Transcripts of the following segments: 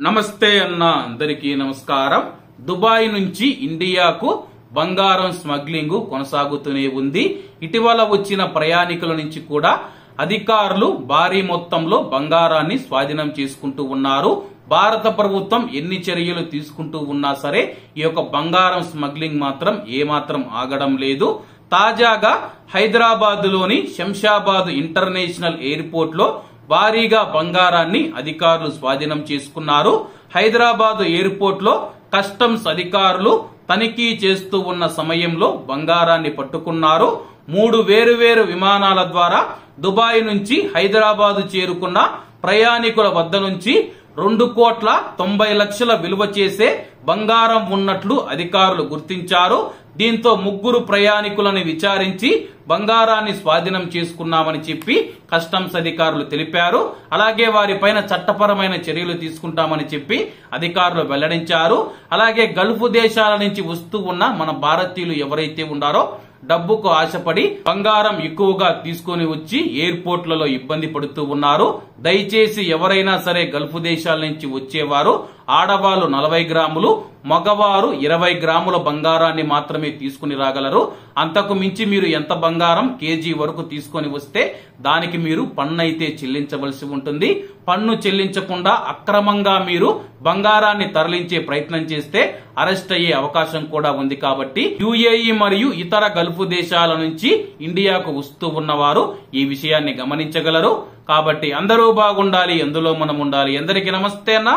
నమస్తే అన్న అందరికీ నమస్కారం. దుబాయ్ నుంచి ఇండియాకు బంగారం స్మగ్లింగ్ కొనసాగుతూనే ఉంది. ఇటీవల వచ్చిన ప్రయాణికుల నుంచి కూడా అధికారులు భారీ మొత్తంలో బంగారాన్ని స్వాధీనం చేసుకుంటూ ఉన్నారు. భారత ప్రభుత్వం ఎన్ని చర్యలు తీసుకుంటూ ఉన్నా సరే ఈ యొక్క బంగారం స్మగ్లింగ్ మాత్రం ఏమాత్రం ఆగడం లేదు. తాజాగా హైదరాబాద్లోని శంషాబాద్ ఇంటర్నేషనల్ ఎయిర్పోర్ట్లో భారీగా బంగారాన్ని అధికారులు స్వాధీనం చేసుకున్నారు. హైదరాబాద్ ఎయిర్పోర్ట్లో కస్టమ్స్ అధికారులు తనిఖీ చేస్తూ ఉన్న సమయంలో బంగారాన్ని పట్టుకున్నారు. మూడు వేరువేరు విమానాల ద్వారా దుబాయ్ నుంచి హైదరాబాద్ చేరుకున్న ప్రయాణికుల వద్ద నుంచి రెండు కోట్ల తొంభై లక్షల విలువ చేసే బంగారం ఉన్నట్లు అధికారులు గుర్తించారు. దీంతో ముగ్గురు ప్రయాణికులను విచారించి బంగారాన్ని స్వాధీనం చేసుకున్నామని చెప్పి కస్టమ్స్ అధికారులు తెలిపారు. అలాగే వారిపైన చట్టపరమైన చర్యలు తీసుకుంటామని చెప్పి అధికారులు వెల్లడించారు. అలాగే గల్ఫ్ దేశాల నుంచి వస్తూ ఉన్న మన భారతీయులు ఎవరైతే ఉన్నారో డబ్బుకు ఆశపడి బంగారం ఎక్కువగా తీసుకొని వచ్చి ఎయిర్పోర్ట్లలో ఇబ్బంది పడుతూ ఉన్నారు. దయచేసి ఎవరైనా సరే గల్ఫ్ దేశాల నుంచి వచ్చేవారు ఆడవాళ్ళు నలభై గ్రాములు మగవారు ఇరవై గ్రాముల బంగారాన్ని మాత్రమే తీసుకుని రాగలరు. అంతకు మించి మీరు ఎంత బంగారం కేజీ వరకు తీసుకొని వస్తే దానికి మీరు పన్ను అయితే చెల్లించవలసి ఉంటుంది. పన్ను చెల్లించకుండా అక్రమంగా మీరు బంగారాన్ని తరలించే ప్రయత్నం చేస్తే అరెస్ట్ అయ్యే అవకాశం కూడా ఉంది కాబట్టి యుఏఈ మరియు ఇతర గల్ఫ్ దేశాల నుంచి ఇండియాకు వస్తూ ఉన్నవారు ఈ విషయాన్ని గమనించగలరు. కాబట్టి అందరూ బాగుండాలి ఎందులో మనం ఉండాలి. అందరికీ నమస్తే అన్న.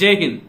జై హింద్.